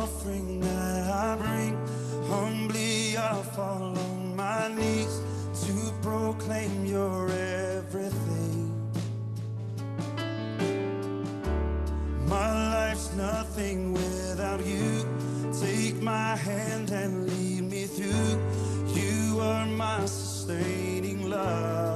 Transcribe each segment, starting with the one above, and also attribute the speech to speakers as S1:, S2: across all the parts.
S1: offering that I bring. Humbly I fall on my knees to proclaim your everything. My life's nothing without you. Take my hand and lead me through. You are my sustaining love.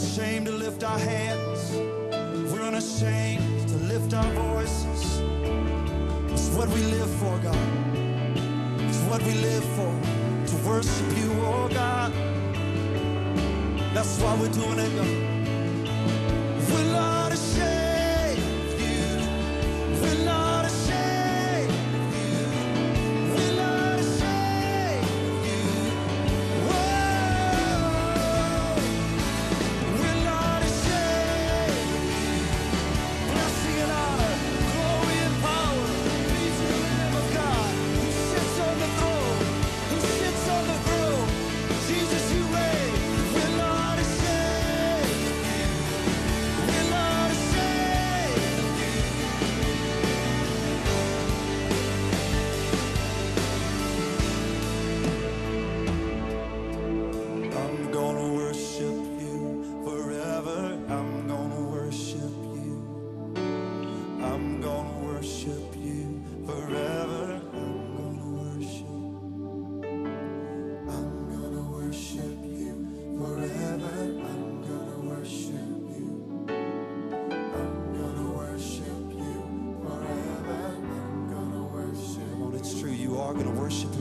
S1: We're unashamed to lift our hands. We're unashamed to lift our voices. It's what we live for, God. It's what we live for. To worship you, oh God. That's why we're doing it, God. We're not ashamed worship you forever. I'm gonna worship. I'm gonna worship you forever. I'm gonna worship you. I'm gonna worship you forever. I'm gonna worship. Well, it's true. You are gonna worship